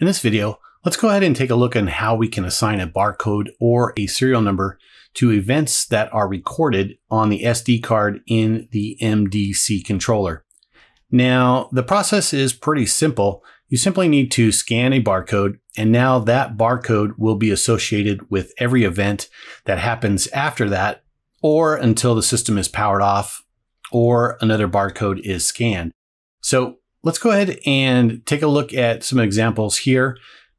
In this video, let's go ahead and take a look on how we can assign a barcode or a serial number to events that are recorded on the SD card in the MDC controller. Now, the process is pretty simple. You simply need to scan a barcode, and now that barcode will be associated with every event that happens after that, or until the system is powered off, or another barcode is scanned. So let's go ahead and take a look at some examples here.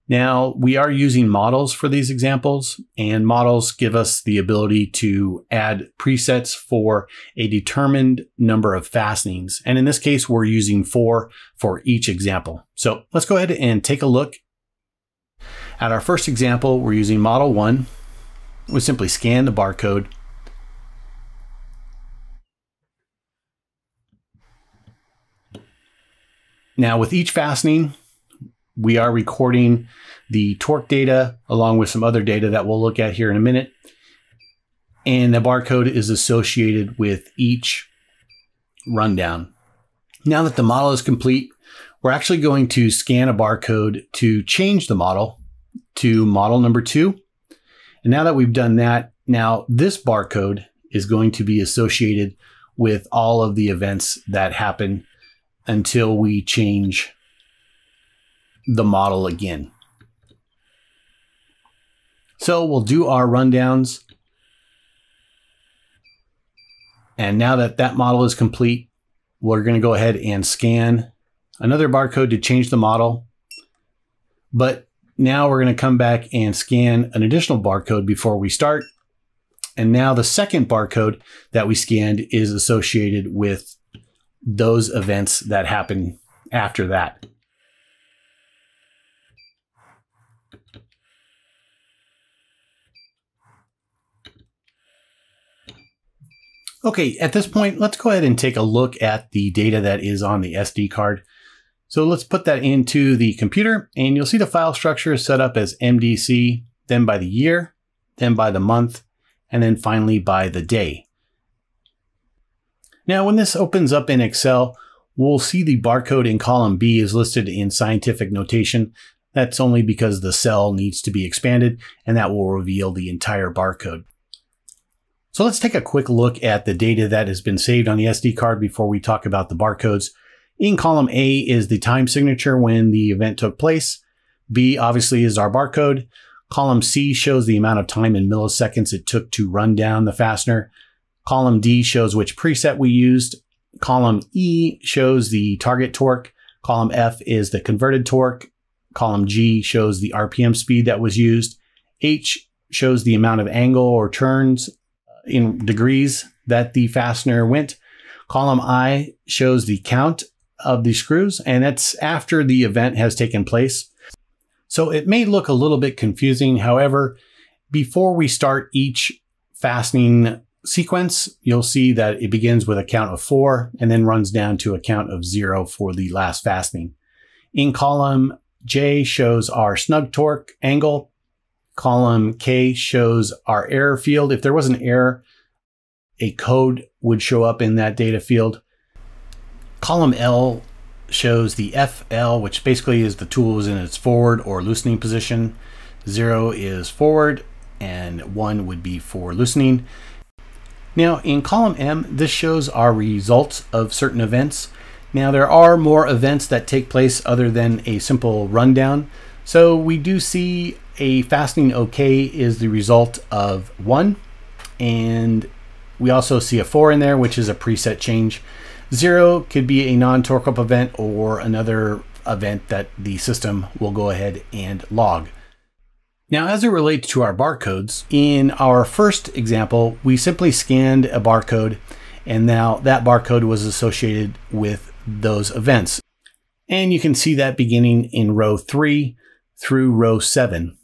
Now, we are using models for these examples, and models give us the ability to add presets for a determined number of fastenings. And in this case, we're using four for each example. So let's go ahead and take a look at our first example. We're using model one. We simply scan the barcode Now with each fastening, we are recording the torque data along with some other data that we'll look at here in a minute. And the barcode is associated with each rundown. Now that the model is complete, we're actually going to scan a barcode to change the model to model number two. And now that we've done that, now this barcode is going to be associated with all of the events that happen until we change the model again. So we'll do our rundowns. And now that that model is complete, we're going to go ahead and scan another barcode to change the model. But now we're going to come back and scan an additional barcode before we start. And now the second barcode that we scanned is associated with those events that happen after that. Okay, at this point, let's go ahead and take a look at the data that is on the SD card. So let's put that into the computer and you'll see the file structure is set up as MDC, then by the year, then by the month, and then finally by the day. Now, when this opens up in Excel, we'll see the barcode in column B is listed in scientific notation. That's only because the cell needs to be expanded and that will reveal the entire barcode. So let's take a quick look at the data that has been saved on the SD card before we talk about the barcodes. In column A is the time signature when the event took place. B obviously is our barcode. Column C shows the amount of time in milliseconds it took to run down the fastener. Column D shows which preset we used. Column E shows the target torque. Column F is the converted torque. Column G shows the RPM speed that was used. H shows the amount of angle or turns uh, in degrees that the fastener went. Column I shows the count of the screws, and that's after the event has taken place. So it may look a little bit confusing. However, before we start each fastening sequence, you'll see that it begins with a count of four and then runs down to a count of zero for the last fastening. In column J shows our snug torque angle. Column K shows our error field. If there was an error, a code would show up in that data field. Column L shows the FL, which basically is the tool is in its forward or loosening position. Zero is forward and one would be for loosening. Now in column M, this shows our results of certain events. Now there are more events that take place other than a simple rundown. So we do see a fastening OK is the result of one. And we also see a four in there, which is a preset change. Zero could be a non-torque up event or another event that the system will go ahead and log. Now, as it relates to our barcodes, in our first example, we simply scanned a barcode and now that barcode was associated with those events. And you can see that beginning in row three through row seven.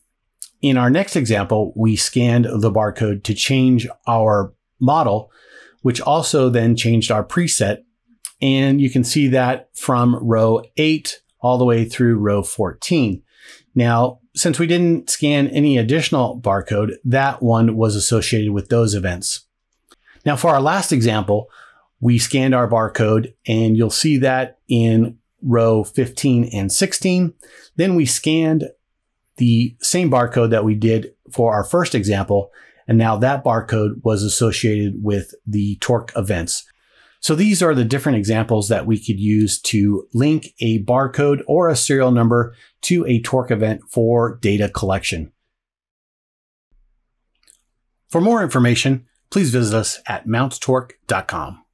In our next example, we scanned the barcode to change our model, which also then changed our preset. And you can see that from row eight all the way through row 14. Now, since we didn't scan any additional barcode, that one was associated with those events. Now for our last example, we scanned our barcode and you'll see that in row 15 and 16. Then we scanned the same barcode that we did for our first example. And now that barcode was associated with the torque events. So these are the different examples that we could use to link a barcode or a serial number to a torque event for data collection. For more information, please visit us at mountztorque.com.